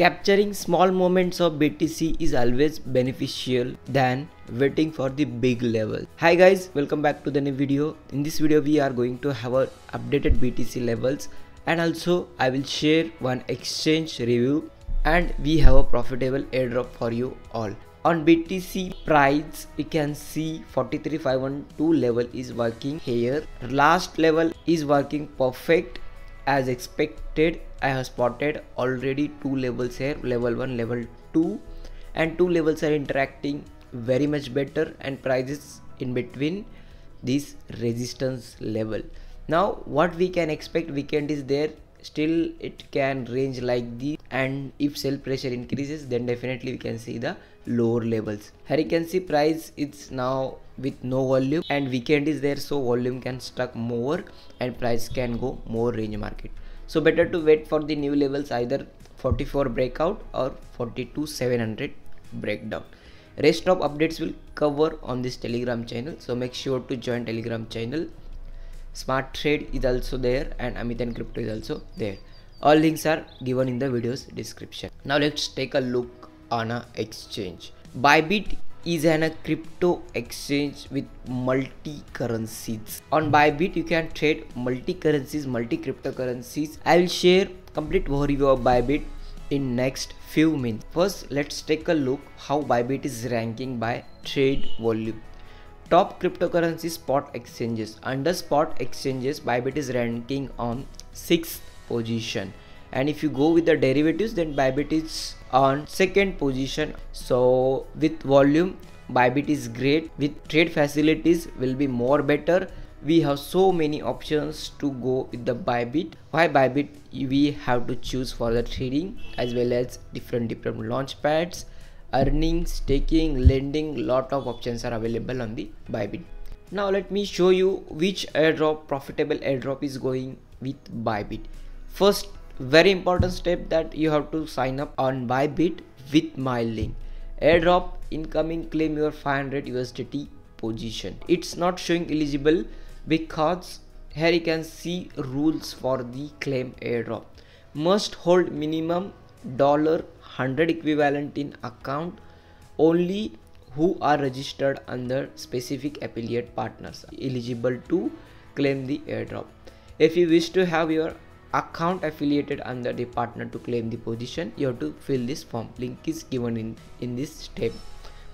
capturing small moments of btc is always beneficial than waiting for the big level. Hi guys welcome back to the new video. In this video we are going to have a updated btc levels and also i will share one exchange review and we have a profitable airdrop for you all. On btc price we can see 43512 level is working here. Last level is working perfect as expected i have spotted already two levels here level 1 level 2 and two levels are interacting very much better and prices in between this resistance level. Now what we can expect weekend is there still it can range like this and if sell pressure increases then definitely we can see the lower levels. Here you can see price it's now with no volume and weekend is there so volume can stuck more and price can go more range market so better to wait for the new levels either 44 breakout or 42 700 breakdown. Rest of updates will cover on this telegram channel. So make sure to join telegram channel. Smart trade is also there and amit and crypto is also there. All links are given in the video's description. Now let's take a look on a exchange. Bybit is an a crypto exchange with multi currencies on bybit you can trade multi currencies multi cryptocurrencies i will share complete overview of bybit in next few minutes. First let's take a look how bybit is ranking by trade volume. Top cryptocurrency spot exchanges. Under spot exchanges bybit is ranking on sixth position and if you go with the derivatives then bybit is on second position. So with volume bybit is great. With trade facilities will be more better. We have so many options to go with the bybit. Why bybit? We have to choose for the trading as well as different different launch pads earning staking lending lot of options are available on the bybit. Now let me show you which airdrop profitable airdrop is going with bybit. First very important step that you have to sign up on bybit with my link airdrop incoming claim your 500 usdt position. It's not showing eligible because here you can see rules for the claim airdrop. Must hold minimum dollar 100 equivalent in account only who are registered under specific affiliate partners eligible to claim the airdrop. If you wish to have your account affiliated under the partner to claim the position. You have to fill this form. Link is given in in this step.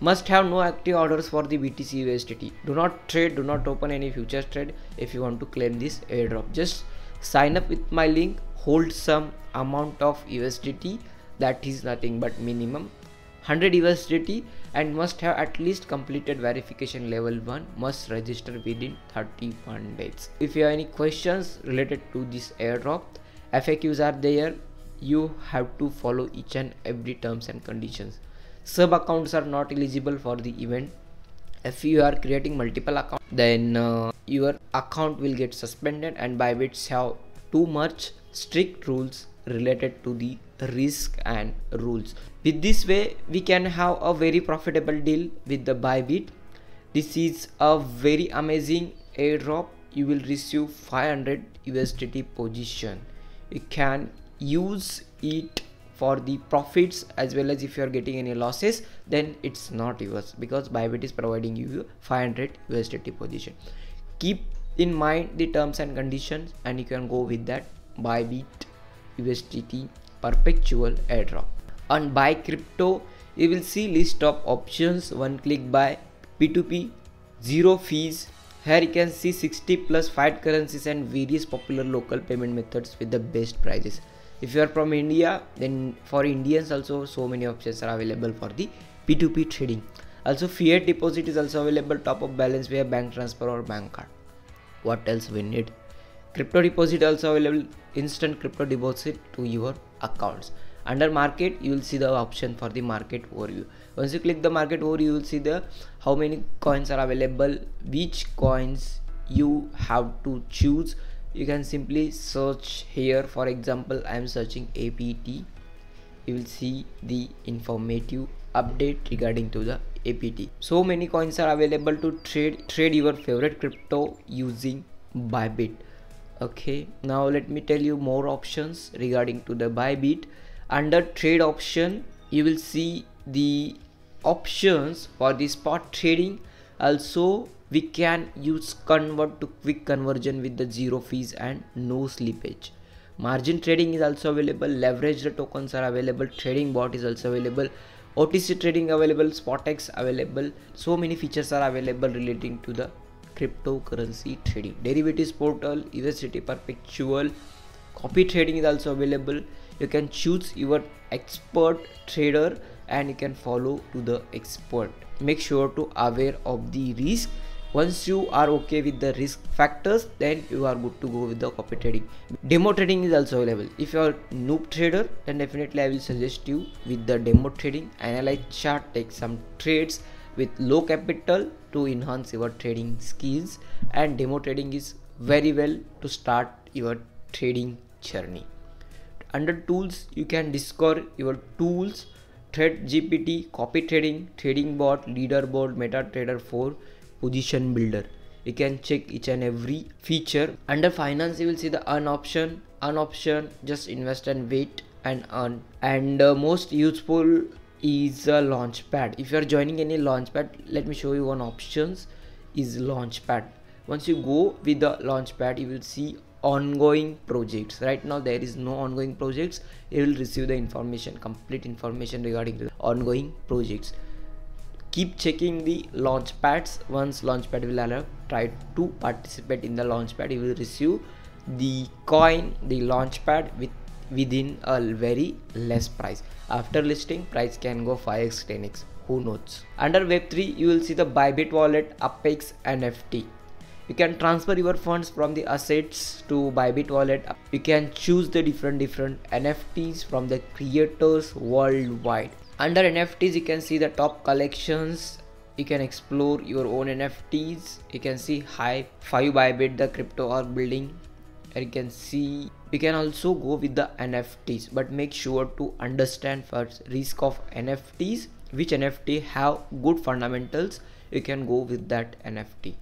Must have no active orders for the btc usdt do not trade do not open any futures trade if you want to claim this airdrop. Just sign up with my link hold some amount of usdt that is nothing but minimum 100 USDT and must have at least completed verification level 1 must register within 31 days. If you have any questions related to this airdrop FAQs are there. You have to follow each and every terms and conditions. Sub accounts are not eligible for the event. If you are creating multiple accounts then uh, your account will get suspended and bybits have too much strict rules related to the risk and rules. With this way we can have a very profitable deal with the bybit. This is a very amazing airdrop. You will receive 500 usdt position. You can use it for the profits as well as if you are getting any losses then it's not yours because bybit is providing you 500 usdt position. Keep in mind the terms and conditions and you can go with that bybit USDT perpetual airdrop. On buy crypto, you will see list of options. One click buy P2P, zero fees. Here you can see 60 plus fiat currencies and various popular local payment methods with the best prices. If you are from India, then for Indians also so many options are available for the P2P trading. Also fiat deposit is also available top of balance via bank transfer or bank card. What else we need? Crypto deposit also available instant crypto deposit to your accounts. Under market you will see the option for the market overview. Once you click the market overview you will see the how many coins are available which coins you have to choose. You can simply search here. For example i am searching apt you will see the informative update regarding to the apt so many coins are available to trade trade your favorite crypto using bybit okay now let me tell you more options regarding to the buy bybit under trade option you will see the options for the spot trading. Also we can use convert to quick conversion with the zero fees and no slippage. Margin trading is also available leverage tokens are available trading bot is also available otc trading available spotex available so many features are available relating to the cryptocurrency trading. Derivatives portal usdt perpetual copy trading is also available. You can choose your expert trader and you can follow to the expert. Make sure to aware of the risk. Once you are okay with the risk factors then you are good to go with the copy trading. Demo trading is also available. If you are noob trader then definitely i will suggest you with the demo trading. Analyze chart take some trades with low capital to enhance your trading skills and demo trading is very well to start your trading journey. Under tools you can discover your tools trade gpt copy trading trading bot leaderboard metatrader 4 position builder. You can check each and every feature. Under finance you will see the earn option. Earn option just invest and wait and earn. And uh, most useful is a launchpad. If you are joining any launchpad let me show you one options is launchpad. Once you go with the launchpad you will see ongoing projects. Right now there is no ongoing projects. You will receive the information complete information regarding the ongoing projects. Keep checking the launch pads once launchpad will allow try to participate in the launchpad. You will receive the coin the launchpad with within a very less price. After listing price can go 5x 10x who knows? Under web3 you will see the bybit wallet apex nft you can transfer your funds from the assets to bybit wallet. You can choose the different different nfts from the creators worldwide. Under nfts you can see the top collections. You can explore your own nfts you can see high 5 bybit the crypto are building. And you can see you can also go with the nfts but make sure to understand first risk of nfts which nft have good fundamentals. You can go with that nft